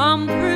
I'm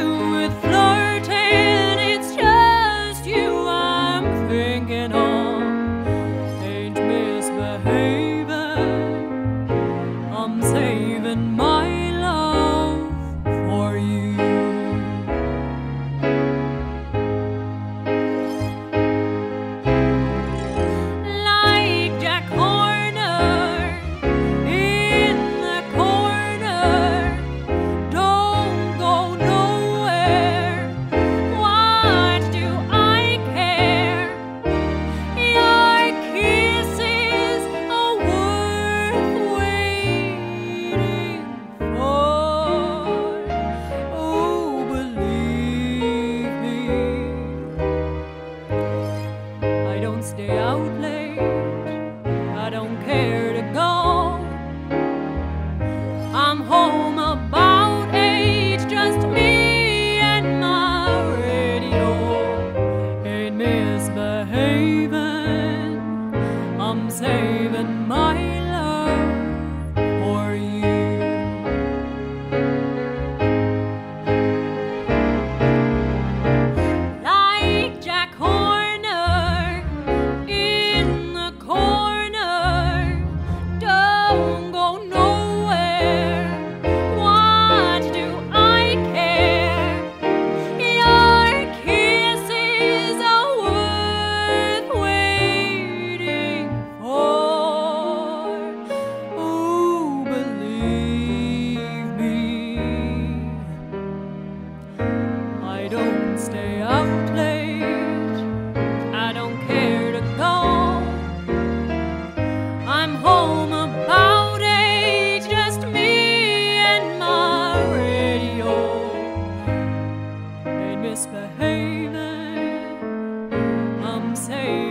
saving my misbehaving. I'm saying.